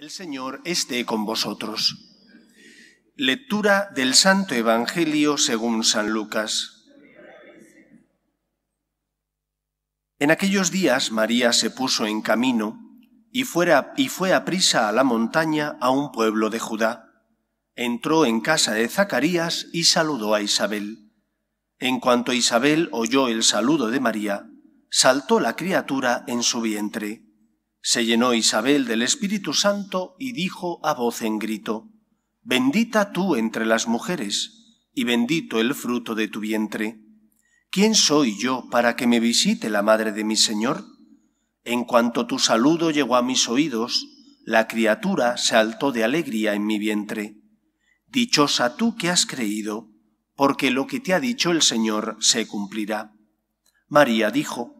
El Señor esté con vosotros. Lectura del Santo Evangelio según San Lucas. En aquellos días María se puso en camino y, fuera, y fue a prisa a la montaña a un pueblo de Judá. Entró en casa de Zacarías y saludó a Isabel. En cuanto Isabel oyó el saludo de María, saltó la criatura en su vientre se llenó Isabel del Espíritu Santo y dijo a voz en grito, Bendita tú entre las mujeres, y bendito el fruto de tu vientre. ¿Quién soy yo para que me visite la madre de mi Señor? En cuanto tu saludo llegó a mis oídos, la criatura se alzó de alegría en mi vientre. Dichosa tú que has creído, porque lo que te ha dicho el Señor se cumplirá. María dijo,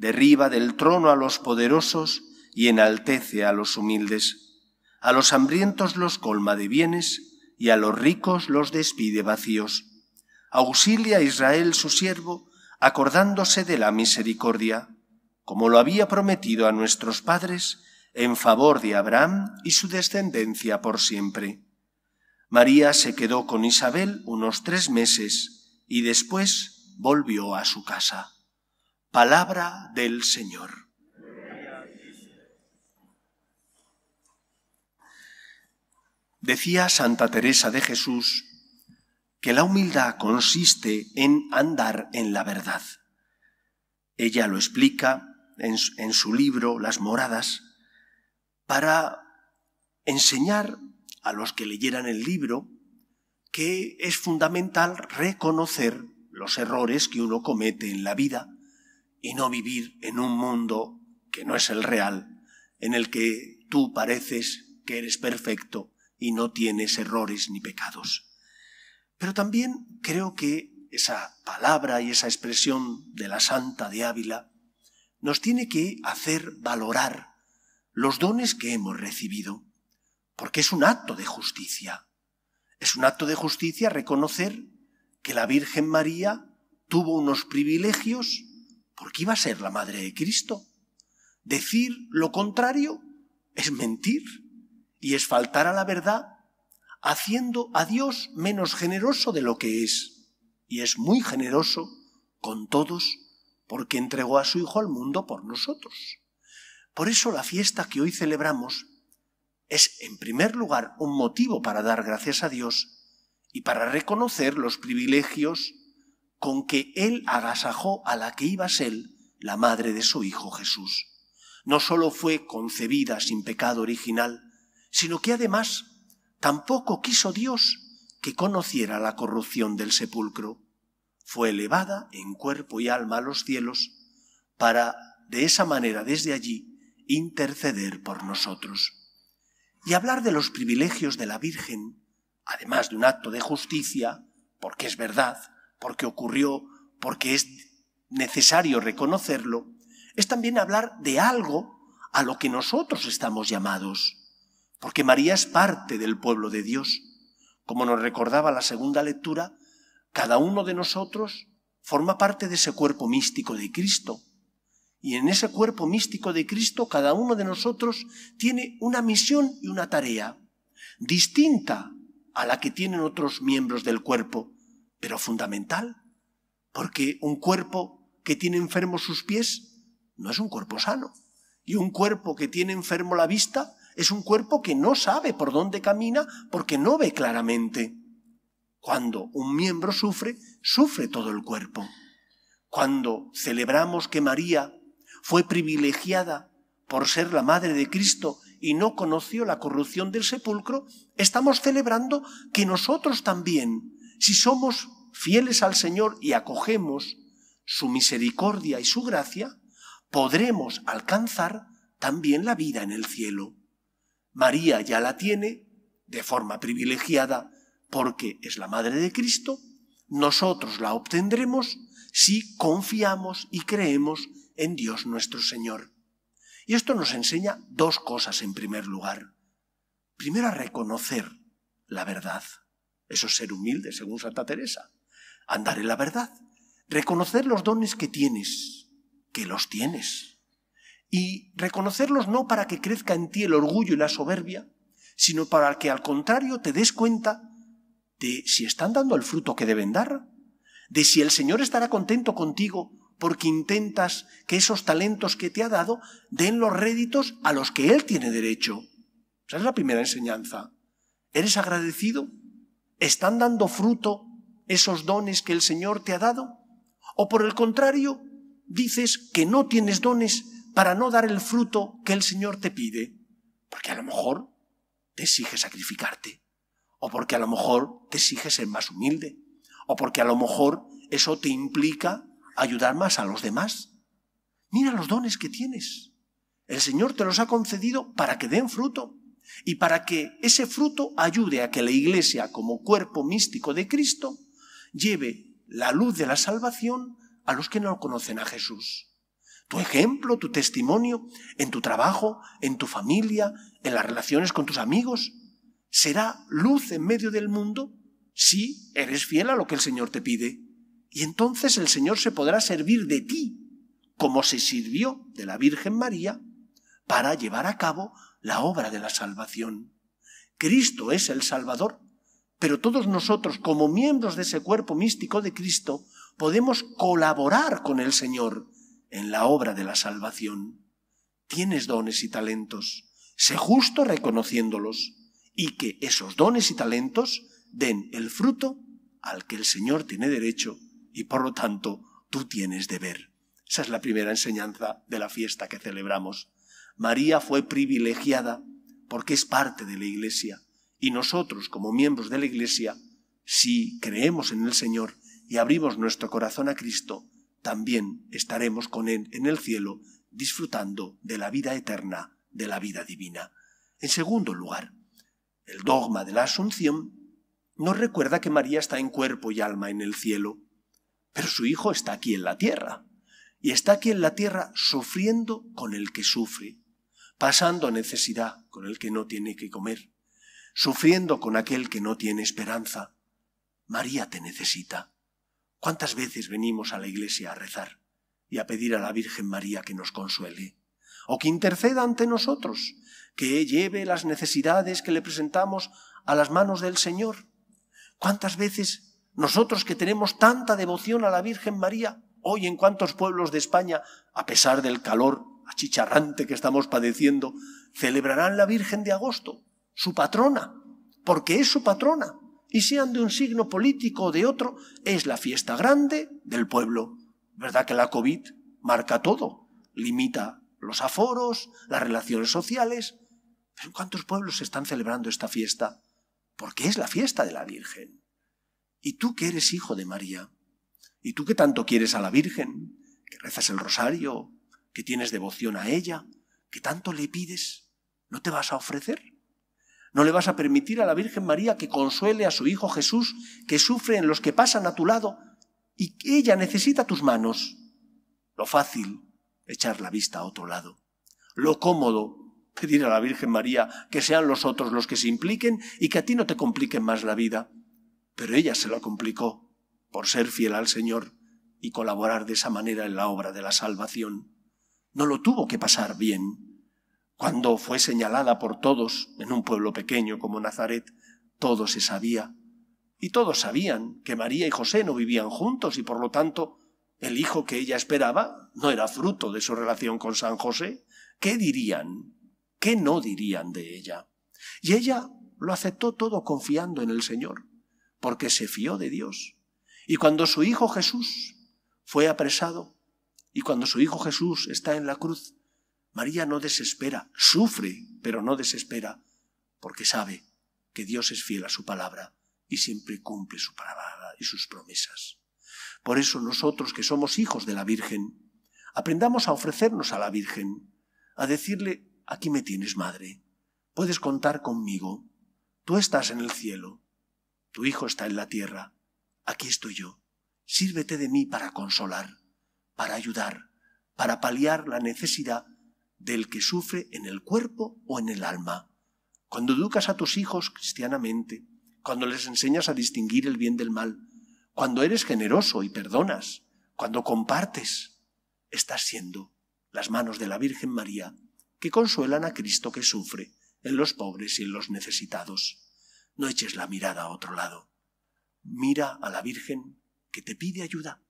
derriba del trono a los poderosos y enaltece a los humildes. A los hambrientos los colma de bienes y a los ricos los despide vacíos. Auxilia a Israel su siervo, acordándose de la misericordia, como lo había prometido a nuestros padres, en favor de Abraham y su descendencia por siempre. María se quedó con Isabel unos tres meses y después volvió a su casa. Palabra del Señor. Decía Santa Teresa de Jesús que la humildad consiste en andar en la verdad. Ella lo explica en, su libro Las Moradas para enseñar a los que leyeran el libro que es fundamental reconocer los errores que uno comete en la vida y no vivir en un mundo que no es el real, en el que tú pareces que eres perfecto y no tienes errores ni pecados. Pero también creo que esa palabra y esa expresión de la Santa de Ávila nos tiene que hacer valorar los dones que hemos recibido, porque es un acto de justicia. Es un acto de justicia reconocer que la Virgen María tuvo unos privilegios porque iba a ser la madre de Cristo. Decir lo contrario es mentir y es faltar a la verdad, haciendo a Dios menos generoso de lo que es. Y es muy generoso con todos porque entregó a su Hijo al mundo por nosotros. Por eso la fiesta que hoy celebramos es, en primer lugar, un motivo para dar gracias a Dios y para reconocer los privilegios con que él agasajó a la que iba a ser la madre de su Hijo Jesús. No sólo fue concebida sin pecado original, sino que además tampoco quiso Dios que conociera la corrupción del sepulcro. Fue elevada en cuerpo y alma a los cielos para, de esa manera, desde allí, interceder por nosotros. Y hablar de los privilegios de la Virgen, además de un acto de justicia, porque es verdad, porque ocurrió, porque es necesario reconocerlo, es también hablar de algo a lo que nosotros estamos llamados, porque María es parte del pueblo de Dios. Como nos recordaba la segunda lectura, cada uno de nosotros forma parte de ese cuerpo místico de Cristo. Y en ese cuerpo místico de Cristo, cada uno de nosotros tiene una misión y una tarea distinta a la que tienen otros miembros del cuerpo, pero fundamental, porque un cuerpo que tiene enfermos sus pies no es un cuerpo sano. Y un cuerpo que tiene enfermo la vista es un cuerpo que no sabe por dónde camina porque no ve claramente. Cuando un miembro sufre, sufre todo el cuerpo. Cuando celebramos que María fue privilegiada por ser la madre de Cristo y no conoció la corrupción del sepulcro, estamos celebrando que nosotros también si somos fieles al Señor y acogemos su misericordia y su gracia, podremos alcanzar también la vida en el cielo. María ya la tiene de forma privilegiada porque es la Madre de Cristo, nosotros la obtendremos si confiamos y creemos en Dios nuestro Señor. Y esto nos enseña dos cosas en primer lugar. Primero, a reconocer la verdad. Eso es ser humilde, según Santa Teresa. Andar en la verdad. Reconocer los dones que tienes, que los tienes. Y reconocerlos no para que crezca en ti el orgullo y la soberbia, sino para que al contrario te des cuenta de si están dando el fruto que deben dar, de si el Señor estará contento contigo porque intentas que esos talentos que te ha dado den los réditos a los que Él tiene derecho. Esa es la primera enseñanza. ¿Eres agradecido? ¿Están dando fruto esos dones que el Señor te ha dado? ¿O por el contrario, dices que no tienes dones para no dar el fruto que el Señor te pide? Porque a lo mejor te exige sacrificarte. O porque a lo mejor te exige ser más humilde. O porque a lo mejor eso te implica ayudar más a los demás. Mira los dones que tienes. El Señor te los ha concedido para que den fruto y para que ese fruto ayude a que la Iglesia, como cuerpo místico de Cristo, lleve la luz de la salvación a los que no conocen a Jesús. Tu ejemplo, tu testimonio, en tu trabajo, en tu familia, en las relaciones con tus amigos, será luz en medio del mundo si eres fiel a lo que el Señor te pide. Y entonces el Señor se podrá servir de ti, como se sirvió de la Virgen María, para llevar a cabo la obra de la salvación. Cristo es el Salvador, pero todos nosotros, como miembros de ese cuerpo místico de Cristo, podemos colaborar con el Señor en la obra de la salvación. Tienes dones y talentos, sé justo reconociéndolos, y que esos dones y talentos den el fruto al que el Señor tiene derecho y por lo tanto tú tienes deber. Esa es la primera enseñanza de la fiesta que celebramos. María fue privilegiada porque es parte de la Iglesia y nosotros como miembros de la Iglesia, si creemos en el Señor y abrimos nuestro corazón a Cristo, también estaremos con Él en el cielo disfrutando de la vida eterna, de la vida divina. En segundo lugar, el dogma de la Asunción nos recuerda que María está en cuerpo y alma en el cielo. Pero su hijo está aquí en la tierra. Y está aquí en la tierra sufriendo con el que sufre, pasando necesidad con el que no tiene que comer, sufriendo con aquel que no tiene esperanza. María te necesita. ¿Cuántas veces venimos a la iglesia a rezar y a pedir a la Virgen María que nos consuele? O que interceda ante nosotros, que lleve las necesidades que le presentamos a las manos del Señor. ¿Cuántas veces nosotros que tenemos tanta devoción a la Virgen María, hoy en cuantos pueblos de España, a pesar del calor achicharrante que estamos padeciendo, celebrarán la Virgen de agosto, su patrona, porque es su patrona, y sean de un signo político o de otro, es la fiesta grande del pueblo. ¿Verdad que la COVID marca todo? Limita los aforos, las relaciones sociales. Pero ¿en cuántos pueblos están celebrando esta fiesta? Porque es la fiesta de la Virgen. Y tú que eres hijo de María, y tú que tanto quieres a la Virgen, que rezas el rosario, que tienes devoción a ella, que tanto le pides, ¿no te vas a ofrecer? ¿No le vas a permitir a la Virgen María que consuele a su Hijo Jesús, que sufre en los que pasan a tu lado, y que ella necesita tus manos? Lo fácil, echar la vista a otro lado. Lo cómodo, pedir a la Virgen María que sean los otros los que se impliquen y que a ti no te compliquen más la vida. Pero ella se lo complicó por ser fiel al Señor y colaborar de esa manera en la obra de la salvación. No lo tuvo que pasar bien. Cuando fue señalada por todos en un pueblo pequeño como Nazaret, todo se sabía. Y todos sabían que María y José no vivían juntos y por lo tanto el hijo que ella esperaba no era fruto de su relación con San José. ¿Qué dirían? ¿Qué no dirían de ella? Y ella lo aceptó todo confiando en el Señor porque se fió de Dios. Y cuando su Hijo Jesús fue apresado, y cuando su Hijo Jesús está en la cruz, María no desespera, sufre, pero no desespera, porque sabe que Dios es fiel a su palabra y siempre cumple su palabra y sus promesas. Por eso nosotros que somos hijos de la Virgen, aprendamos a ofrecernos a la Virgen, a decirle, aquí me tienes, madre, puedes contar conmigo. Tú estás en el cielo, tu Hijo está en la tierra, aquí estoy yo. Sírvete de mí para consolar, para ayudar, para paliar la necesidad del que sufre en el cuerpo o en el alma. Cuando educas a tus hijos cristianamente, cuando les enseñas a distinguir el bien del mal, cuando eres generoso y perdonas, cuando compartes, estás siendo las manos de la Virgen María que consuelan a Cristo que sufre en los pobres y en los necesitados. No eches la mirada a otro lado. Mira a la Virgen que te pide ayuda,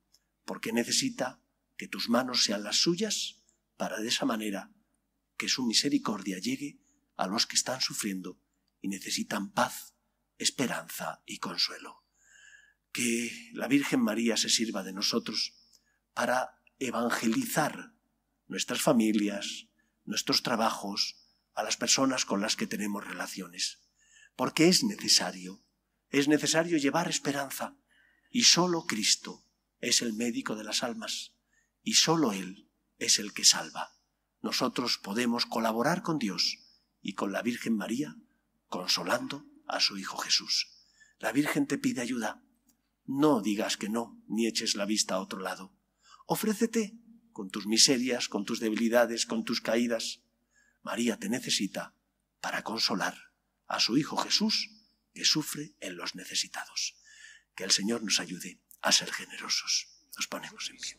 porque necesita que tus manos sean las suyas para de esa manera que su misericordia llegue a los que están sufriendo y necesitan paz, esperanza y consuelo. Que la Virgen María se sirva de nosotros para evangelizar nuestras familias, nuestros trabajos, a las personas con las que tenemos relaciones. Porque es necesario, es necesario llevar esperanza. Y solo Cristo es el médico de las almas. Y solo Él es el que salva. Nosotros podemos colaborar con Dios y con la Virgen María, consolando a su Hijo Jesús. La Virgen te pide ayuda. No digas que no, ni eches la vista a otro lado. Ofrécete con tus miserias, con tus debilidades, con tus caídas. María te necesita para consolar a su Hijo Jesús que sufre en los necesitados. Que el Señor nos ayude a ser generosos. Nos ponemos en pie.